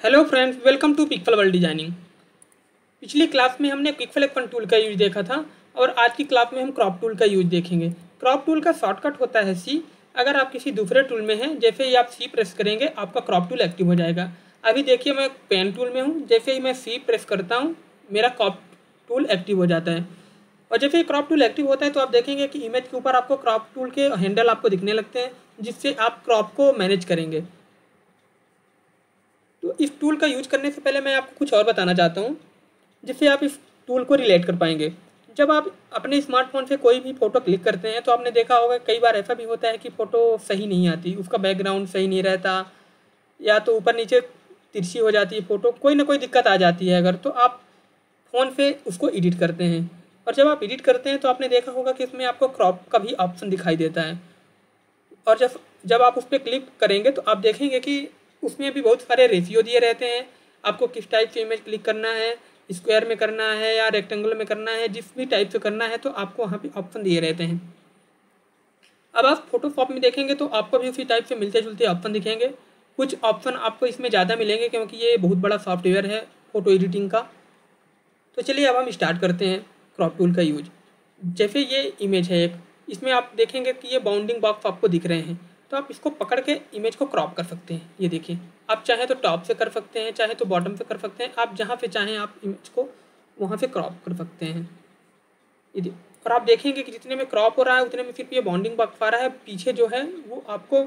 Hello friends welcome to पिकफल world designing पिछली class में हमने पिकफल एफ़ टूल का यूज़ देखा था और आज की क्लास में हम क्रॉप टूल का यूज़ देखेंगे। क्रॉप टूल का शॉर्टकट होता है सी अगर आप किसी दूसरे टूल में हैं, जैसे ही आप सी प्रेस करेंगे, आपका क्रॉप टूल एक्टिव हो जाएगा। अभी देखिए मैं पेन टूल में हूँ, जैसे ही मैं सी प्रेस करता हूँ, मेरा क्रॉप टूल एक्टिव हो जाता है। और जैसे क्रॉप टूल एक्टिव होता है तो आप देखेंगे कि इमेज के ऊपर आपको क्रॉप टूल के हैंडल आपको दिखने लगते हैं, जिससे आप क्रॉप को मैनेज करेंगे। तो इस टूल का यूज़ करने से पहले मैं आपको कुछ और बताना चाहता हूँ, जिससे आप इस टूल को रिलेट कर पाएँगे। जब आप अपने स्मार्टफ़ोन से कोई भी फ़ोटो क्लिक करते हैं तो आपने देखा होगा कई बार ऐसा भी होता है कि फ़ोटो सही नहीं आती, उसका बैकग्राउंड सही नहीं रहता, या तो ऊपर नीचे तिरछी हो जाती है फ़ोटो कोई ना कोई दिक्कत आ जाती है अगर तो आप फ़ोन से उसको एडिट करते हैं। और जब आप एडिट करते हैं तो आपने देखा होगा कि इसमें आपको क्रॉप का भी ऑप्शन दिखाई देता है। और जब जब आप उस पर क्लिक करेंगे तो आप देखेंगे कि उसमें भी बहुत सारे रेशियो दिए रहते हैं। आपको किस टाइप से इमेज क्लिक करना है स्क्वायर में करना है या रेक्टेंगल में करना है, जिस भी टाइप से करना है तो आपको वहाँ पे ऑप्शन दिए रहते हैं। अब आप फोटोशॉप में देखेंगे तो आपको भी उसी टाइप से मिलते जुलते ऑप्शन दिखेंगे। कुछ ऑप्शन आपको इसमें ज़्यादा मिलेंगे क्योंकि ये बहुत बड़ा सॉफ्टवेयर है फ़ोटो एडिटिंग का। तो चलिए अब हम स्टार्ट करते हैं क्रॉप टूल का यूज़ जैसे ये इमेज है एक, इसमें आप देखेंगे कि ये बाउंडिंग बॉक्स आपको दिख रहे हैं। तो आप इसको पकड़ के इमेज को क्रॉप कर सकते हैं। ये देखिए, आप चाहे तो टॉप से कर सकते हैं, चाहे तो बॉटम से कर सकते हैं, आप जहाँ पे चाहें आप इमेज को वहाँ से क्रॉप कर सकते हैं। ये और आप देखेंगे कि जितने में क्रॉप हो रहा है, उतने में सिर्फ़ ये बॉक्स आ रहा है। पीछे जो है, वो आपको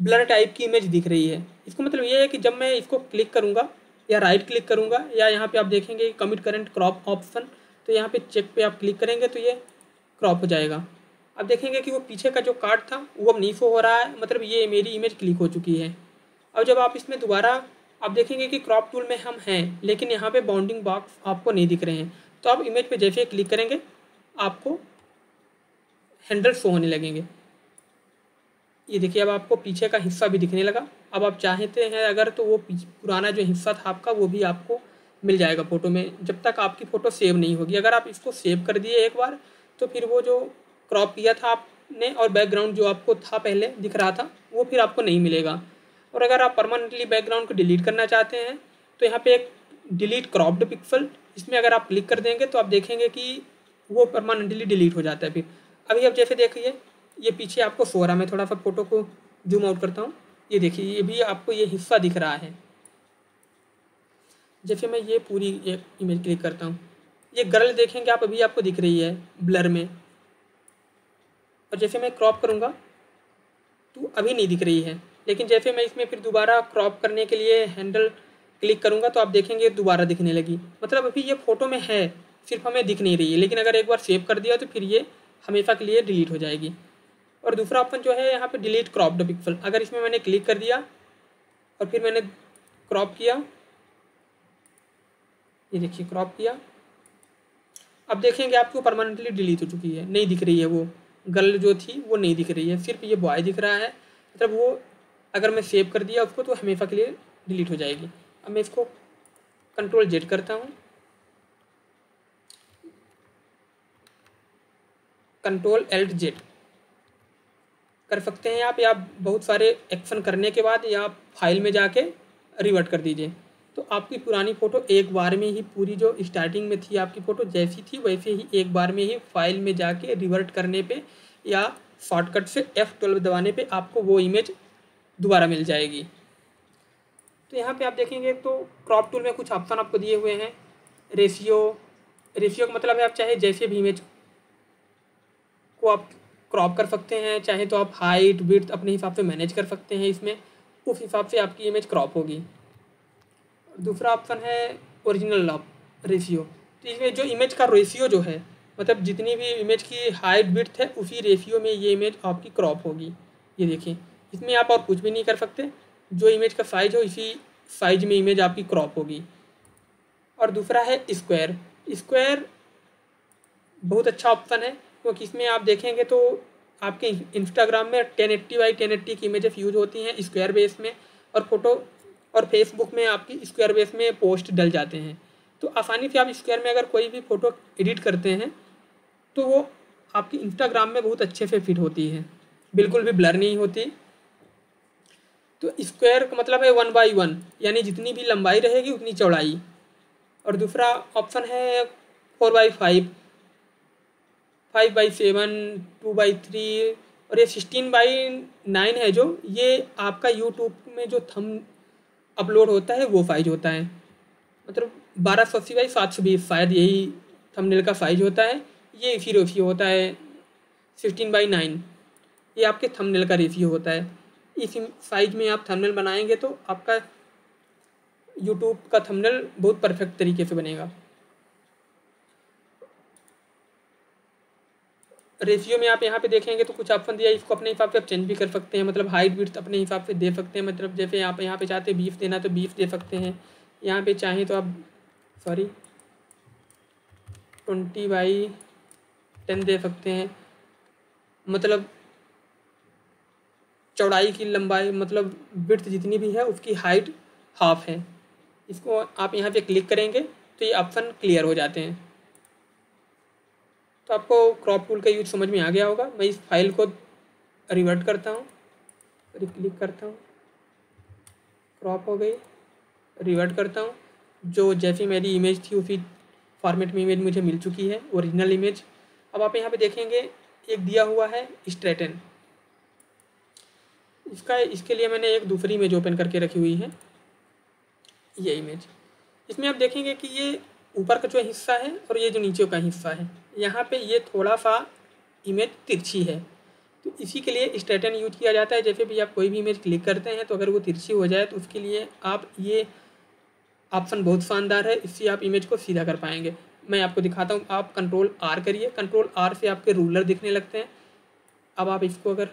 ब्लर टाइप की इमेज दिख रही है। इसको मतलब ये है कि जब मैं इसको क्लिक करूँगा, या राइट क्लिक करूँगा, या यहाँ पे आप देखेंगे कमिट करंट क्रॉप ऑप्शन तो यहाँ पे चेक पे आप क्लिक करेंगे तो ये क्रॉप हो जाएगा। अब देखेंगे कि वो पीछे का जो कार्ड था, वो अब नीफो हो रहा है। मतलब ये मेरी इमेज क्लिक हो चुकी है। अब जब आप इसमें दोबारा, आप देखेंगे कि क्रॉप टूल में हम हैं, लेकिन यहाँ पे बाउंडिंग बॉक्स आपको नहीं दिख रहे हैं। तो आप इमेज पे जैसे क्लिक करेंगे, आपको हैंडल शो होने लगेंगे। ये देखिए, अब आपको पीछे का हिस्सा भी दिखने लगा। अब आप चाहते हैं अगर तो वो पुराना जो हिस्सा था आपका, वो भी आपको मिल जाएगा फ़ोटो में। जब तक आपकी फ़ोटो सेव नहीं होगी। अगर आप इसको सेव कर दिए एक बार तो फिर वो जो क्रॉप किया था आपने और बैकग्राउंड जो आपको था पहले दिख रहा था, वो फिर आपको नहीं मिलेगा। और अगर आप परमानेंटली बैकग्राउंड को डिलीट करना चाहते हैं तो यहाँ पे एक डिलीट क्रॉप्ड पिक्सल इसमें अगर आप क्लिक कर देंगे तो आप देखेंगे कि वो परमानेंटली डिलीट हो जाता है फिर। अभी आप जैसे देखिए, ये पीछे आपको सो रहा मैं थोड़ा सा फ़ोटो को जूम आउट करता हूँ। ये देखिए, ये भी आपको ये हिस्सा दिख रहा है। जैसे मैं ये पूरी एक इमेज क्लिक करता हूँ। ये गर्ल देखेंगे आप, अभी आपको दिख रही है ब्लर में। और जैसे मैं क्रॉप करूँगा तो अभी नहीं दिख रही है। लेकिन जैसे मैं इसमें फिर दोबारा क्रॉप करने के लिए हैंडल क्लिक करूँगा तो आप देखेंगे दोबारा दिखने लगी। मतलब अभी ये फ़ोटो में है, सिर्फ़ हमें दिख नहीं रही है। लेकिन अगर एक बार सेव कर दिया तो फिर ये हमेशा के लिए डिलीट हो जाएगी। और दूसरा ऑप्शन जो है, यहाँ पे डिलीट क्रॉप पिक्सल अगर इसमें मैंने क्लिक कर दिया, और फिर मैंने क्रॉप किया, ये देखिए क्रॉप किया। अब देखेंगे आपको परमानेंटली डिलीट हो चुकी है, नहीं दिख रही है वो। गर्ल जो थी वो नहीं दिख रही है, सिर्फ़ ये बॉय दिख रहा है। मतलब वो अगर मैं सेव कर दिया उसको तो हमेशा के लिए डिलीट हो जाएगी। अब मैं इसको कंट्रोल जेड करता हूँ। कंट्रोल एल्ट जेड कर सकते हैं आप, या बहुत सारे एक्शन करने के बाद या फ़ाइल में जाके रिवर्ट कर दीजिए। तो आपकी पुरानी फ़ोटो एक बार में ही पूरी जो स्टार्टिंग में थी, आपकी फ़ोटो जैसी थी, वैसे ही एक बार में ही फ़ाइल में जाके रिवर्ट करने पे या शॉर्टकट से एफ़ ट्वेल्व दबाने पे आपको वो इमेज दोबारा मिल जाएगी। तो यहाँ पे आप देखेंगे तो क्रॉप टूल में कुछ ऑप्शन आपको दिए हुए हैं। रेशियो रेशियो का मतलब है आप चाहे जैसे भी इमेज को आप क्रॉप कर सकते हैं, चाहे तो आप हाइट विथ अपने हिसाब से मैनेज कर सकते हैं, इसमें उस हिसाब से आपकी इमेज क्रॉप होगी। दूसरा ऑप्शन है ओरिजिनल लॉप रेशियो तो इसमें जो इमेज का रेशियो जो है मतलब जितनी भी इमेज की हाइट विथ है, उसी रेशियो में ये इमेज आपकी क्रॉप होगी। ये देखिए, इसमें आप और कुछ भी नहीं कर सकते। जो इमेज का साइज़ हो, इसी साइज़ में इमेज आपकी क्रॉप होगी। और दूसरा है स्क्वायर स्क्वायर बहुत अच्छा ऑप्शन है, क्योंकि इसमें आप देखेंगे तो आपके इंस्टाग्राम में ten eighty by ten eighty की इमेजेस यूज़ होती हैं स्क्वायर बेस में। और फ़ोटो और फेसबुक में आपकी स्क्वायर बेस में पोस्ट डल जाते हैं। तो आसानी से आप स्क्वायर में अगर कोई भी फ़ोटो एडिट करते हैं तो वो आपकी इंस्टाग्राम में बहुत अच्छे से फिट होती है। बिल्कुल भी ब्लर नहीं होती। तो स्क्वायर का मतलब है वन बाई वन यानी जितनी भी लंबाई रहेगी उतनी चौड़ाई। और दूसरा ऑप्शन है four by five five by seven two by three और ये सिक्सटीन बाई नाइन है जो, ये आपका यूट्यूब में जो थम अपलोड होता है, वो साइज़ होता है। मतलब बारह सौ अस्सी बाई सात सौ बीस, शायद यही थंबनेल का साइज़ होता है। ये इसी रेशियो होता है सिक्सटीन बाई नाइन ये आपके थंबनेल का रेशियो होता है। इसी साइज़ में आप थंबनेल बनाएँगे तो आपका यूट्यूब का थंबनेल बहुत परफेक्ट तरीके से बनेगा। रेशियो में आप यहाँ पे देखेंगे तो कुछ ऑप्शन दिया इसको अपने हिसाब से आप चेंज भी कर सकते हैं मतलब हाइट विड्थ अपने हिसाब से दे सकते हैं मतलब जैसे आप यहाँ पे चाहते हैं बीफ देना तो बीफ दे सकते हैं। यहाँ पे चाहें तो आप सॉरी ट्वेंटी बाई टेन दे सकते हैं। मतलब चौड़ाई की लंबाई मतलब विड्थ जितनी भी है, उसकी हाइट हाफ़ है। इसको आप यहाँ पे क्लिक करेंगे तो ये ऑप्शन क्लियर हो जाते हैं। तो आपको क्रॉप टूल का यूज़ समझ में आ गया होगा। मैं इस फ़ाइल को रिवर्ट करता हूँ। क्लिक करता हूँ। क्रॉप हो गई। रिवर्ट करता हूँ। जो जैसी मेरी इमेज थी उसी फॉर्मेट में इमेज मुझे मिल चुकी है ओरिजिनल इमेज अब आप यहाँ पे देखेंगे, एक दिया हुआ है स्ट्रेटन इसका, इसके लिए मैंने एक दूसरी इमेज ओपन करके रखी हुई है। ये इमेज इसमें आप देखेंगे कि ये ऊपर का जो हिस्सा है और ये जो नीचे का हिस्सा है, यहाँ पे ये थोड़ा सा इमेज तिरछी है। तो इसी के लिए स्ट्रेटन यूज़ किया जाता है। जैसे भी आप कोई भी इमेज क्लिक करते हैं तो अगर वो तिरछी हो जाए तो उसके लिए आप ये ऑप्शन बहुत शानदार है। इससे आप इमेज को सीधा कर पाएँगे। मैं आपको दिखाता हूँ, आप कंट्रोल आर करिए। कंट्रोल आर से आपके रूलर दिखने लगते हैं। अब आप इसको अगर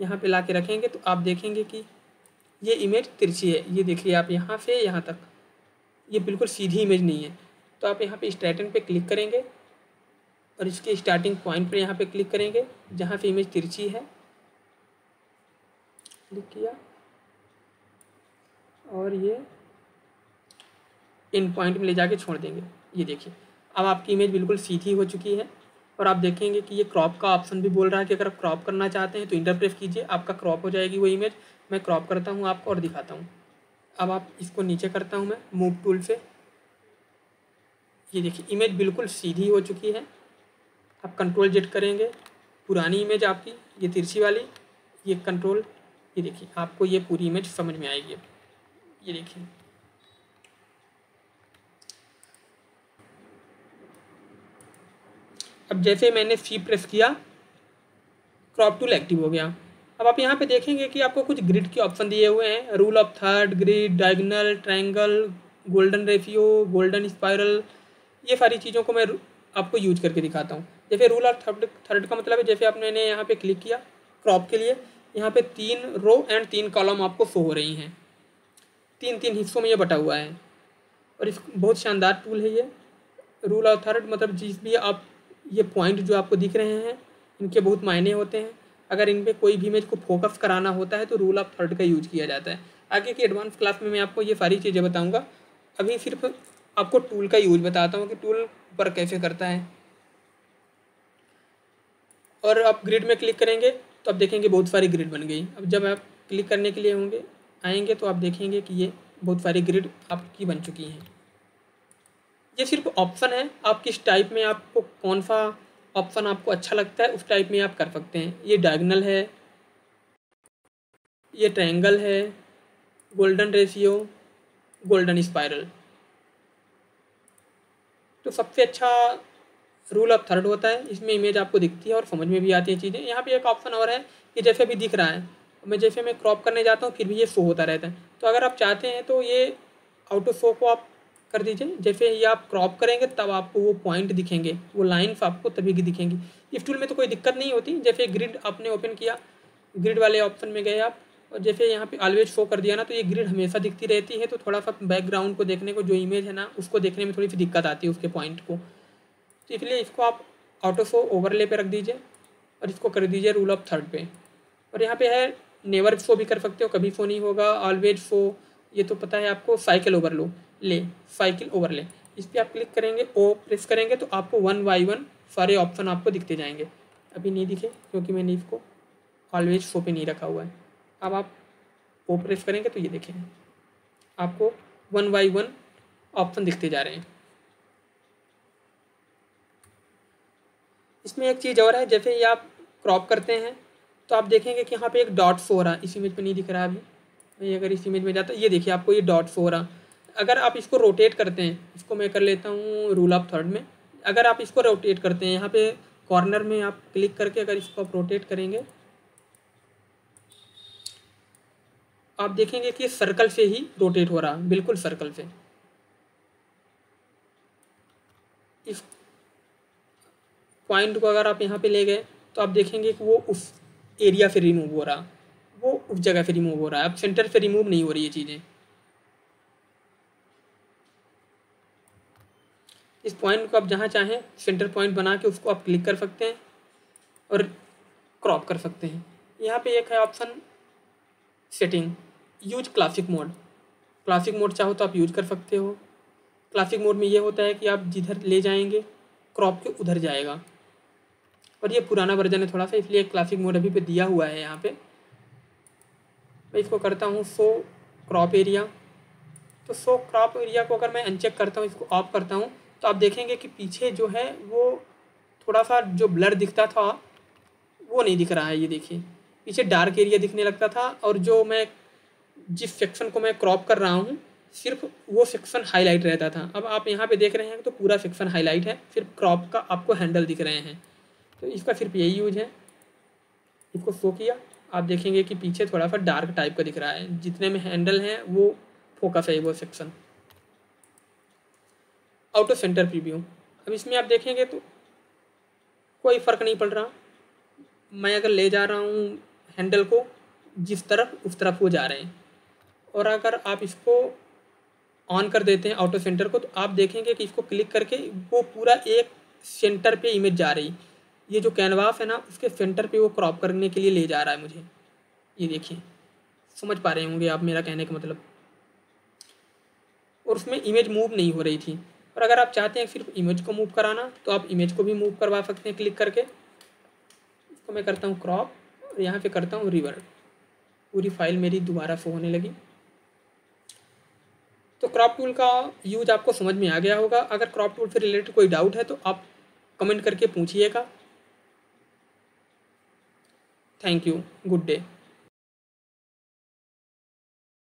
यहाँ पे ला के रखेंगे तो आप देखेंगे कि ये इमेज तिरछी है। ये देखिए आप यहाँ से यहाँ तक। ये बिल्कुल सीधी इमेज नहीं है। तो आप यहाँ पे स्ट्रैटन पे क्लिक करेंगे और इसके स्टार्टिंग पॉइंट पर यहाँ पे क्लिक करेंगे, जहाँ पे इमेज तिरछी है। क्लिक किया। और ये इन पॉइंट में ले जाके छोड़ देंगे। ये देखिए, अब आपकी इमेज बिल्कुल सीधी हो चुकी है और आप देखेंगे कि ये क्रॉप का ऑप्शन भी बोल रहा है कि अगर आप क्रॉप करना चाहते हैं तो इंटरप्रेस कीजिए, आपका क्रॉप हो जाएगी वो इमेज मैं क्रॉप करता हूँ आपको और दिखाता हूँ। अब आप इसको नीचे करता हूँ मैं मूव टूल से। ये देखिए इमेज बिल्कुल सीधी हो चुकी है। आप कंट्रोल जेट करेंगे, पुरानी इमेज आपकी, ये तिरछी वाली, ये कंट्रोल ये देखिए, आपको ये पूरी इमेज समझ में आएगी ये देखिए। अब जैसे मैंने सी प्रेस किया क्रॉप टूल एक्टिव हो गया। अब आप यहाँ पे देखेंगे कि आपको कुछ ग्रिड के ऑप्शन दिए हुए हैं। Rule of third grid diagonal triangle golden ratio golden spiral ये सारी चीज़ों को मैं आपको यूज़ करके दिखाता हूँ। जैसे रूल ऑफ़ थर्ड थर्ड का मतलब है, जैसे आप मैंने यहाँ पे क्लिक किया क्रॉप के लिए, यहाँ पे तीन रो एंड तीन कॉलम आपको शो हो रही हैं। तीन तीन हिस्सों में ये बटा हुआ है। और इस बहुत शानदार टूल है ये। रूल ऑफ़ थर्ड मतलब जिस भी आप, ये पॉइंट जो आपको दिख रहे हैं, इनके बहुत मायने होते हैं। अगर इन पर कोई भी इमेज को फोकस कराना होता है तो रूल ऑफ़ थर्ड का यूज़ किया जाता है। आगे की एडवांस क्लास में मैं आपको ये सारी चीज़ें बताऊँगा। अभी सिर्फ़ आपको टूल का यूज़ बताता हूँ कि टूल पर कैसे करता है। और आप ग्रिड में क्लिक करेंगे तो आप देखेंगे बहुत सारी ग्रिड बन गई। अब जब आप क्लिक करने के लिए होंगे, आएँगे तो आप देखेंगे कि ये बहुत सारी ग्रिड आपकी बन चुकी हैं। ये सिर्फ़ ऑप्शन है, आप किस टाइप में आपको कौन सा ऑप्शन आपको अच्छा लगता है, उस टाइप में आप कर सकते हैं। ये डायगनल है, ये ट्रायंगल है गोल्डन रेशियो गोल्डन स्पाइरल तो सबसे अच्छा रूल ऑफ़ थर्ड होता है। इसमें इमेज आपको दिखती है और समझ में भी आती है चीज़ें। यहाँ पे एक ऑप्शन और है कि जैसे भी दिख रहा है, मैं जैसे मैं क्रॉप करने जाता हूँ, फिर भी ये शो होता रहता है। तो अगर आप चाहते हैं तो ये आउट ऑफ़ शो को आप कर दीजिए। जैसे ये आप क्रॉप करेंगे, तब आपको वो पॉइंट दिखेंगे, वो लाइन्स आपको तभी की दिखेंगी। इस टूल में तो कोई दिक्कत नहीं होती। जैसे ग्रिड आपने ओपन किया ग्रिड वाले ऑप्शन में गए आप और जैसे यहाँ पे ऑलवेज शो कर दिया ना तो ये ग्रिड हमेशा दिखती रहती है तो थोड़ा सा बैकग्राउंड को देखने को जो इमेज है ना, उसको देखने में थोड़ी सी दिक्कत आती है उसके पॉइंट को। तो इसलिए इसको आप ऑटो शो ओवरले पे रख दीजिए और इसको कर दीजिए रूल ऑफ़ थर्ड पे। और यहाँ पे है नेवर शो भी कर सकते हो, कभी शो नहीं होगा ऑलवेज शो ये तो पता है आपको cycle overlay cycle overlay इस पर आप क्लिक करेंगे ओ प्रेस करेंगे तो आपको वन बाई वन सारे ऑप्शन आपको दिखते जाएँगे। अभी नहीं दिखे, क्योंकि मैंने इसको ऑलवेज शो पे नहीं रखा हुआ है। अब आप वो प्रेस करेंगे तो ये देखें आपको वन बाई वन ऑप्शन दिखते जा रहे हैं। इसमें एक चीज़ और है, जैसे ये आप क्रॉप करते हैं तो आप देखेंगे कि यहाँ पे एक डॉट हो रहा इस इमेज पे नहीं दिख रहा अभी। ये अगर इस इमेज में जाता ये देखिए, आपको ये डॉट हो रहा। अगर आप इसको रोटेट करते हैं, इसको मैं कर लेता हूँ रूल ऑफ़ थर्ड में। अगर आप इसको रोटेट करते हैं, यहाँ पे कॉर्नर में आप क्लिक करके अगर इसको आप रोटेट करेंगे आप देखेंगे कि सर्कल से ही रोटेट हो रहा, बिल्कुल सर्कल से। इस पॉइंट को अगर आप यहाँ पे ले गए तो आप देखेंगे कि वो उस एरिया से रिमूव हो रहा। वो उस जगह से रिमूव हो रहा है। अब सेंटर से रिमूव नहीं हो रही ये चीज़ें। इस पॉइंट को आप जहाँ चाहें सेंटर पॉइंट बना के उसको आप क्लिक कर सकते हैं और क्रॉप कर सकते हैं। यहाँ पे एक है option setting use classic mode classic mode चाहो तो आप यूज़ कर सकते हो। क्लासिक मोड में ये होता है कि आप जिधर ले जाएँगे क्रॉप के उधर जाएगा। और ये पुराना वर्जन है थोड़ा सा, इसलिए क्लासिक मोड अभी पे दिया हुआ है यहाँ पे। मैं इसको करता हूँ सो क्रॉप एरिया तो सो क्रॉप एरिया को अगर मैं अनचेक करता हूँ, इसको ऑफ़ करता हूँ तो आप देखेंगे कि पीछे जो है वो थोड़ा सा जो ब्लर दिखता था, वो नहीं दिख रहा है, ये देखिए। पीछे डार्क एरिया दिखने लगता था और जो मैं जिस सेक्शन को मैं क्रॉप कर रहा हूँ, सिर्फ़ वो सेक्शन हाईलाइट रहता था। अब आप यहाँ पे देख रहे हैं तो पूरा सेक्शन हाईलाइट है सिर्फ़ क्रॉप का आपको हैंडल दिख रहे हैं। तो इसका सिर्फ़ यही यूज़ है। इसको शो किया। आप देखेंगे कि पीछे थोड़ा सा डार्क टाइप का दिख रहा है। जितने में हैंडल हैं, वो फोकस है वो section out of center preview अब इसमें आप देखेंगे तो कोई फ़र्क नहीं पड़ रहा। मैं अगर ले जा रहा हूँ हैंडल को जिस तरफ़, उस तरफ़ वो जा रहे हैं। और अगर आप इसको ऑन कर देते हैं आउटो सेंटर को तो आप देखेंगे कि इसको क्लिक करके वो पूरा एक सेंटर पे इमेज जा रही। ये जो कैनवास है ना, उसके सेंटर पे वो क्रॉप करने के लिए ले जा रहा है मुझे। ये देखिए, समझ पा रहे होंगे आप मेरा कहने का मतलब। और उसमें इमेज मूव नहीं हो रही थी। और अगर आप चाहते हैं सिर्फ़ इमेज को मूव कराना तो आप इमेज को भी मूव करवा सकते हैं क्लिक करके। इसको मैं करता हूँ क्रॉप और यहाँ पे करता हूँ रिवर्ट पूरी फ़ाइल मेरी दोबारा शो होने लगी। तो क्रॉप टूल का यूज़ आपको समझ में आ गया होगा। अगर क्रॉप टूल से रिलेटेड कोई डाउट है तो आप कमेंट करके पूछिएगा। Thank you good day